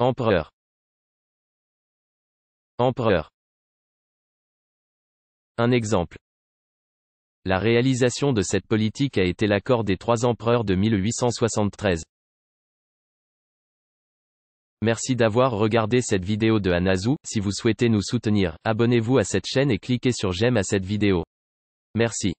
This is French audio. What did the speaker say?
Empereur. Empereur. Un exemple. La réalisation de cette politique a été l'accord des trois empereurs de 1873. Merci d'avoir regardé cette vidéo de Hanazu, si vous souhaitez nous soutenir, abonnez-vous à cette chaîne et cliquez sur j'aime à cette vidéo. Merci.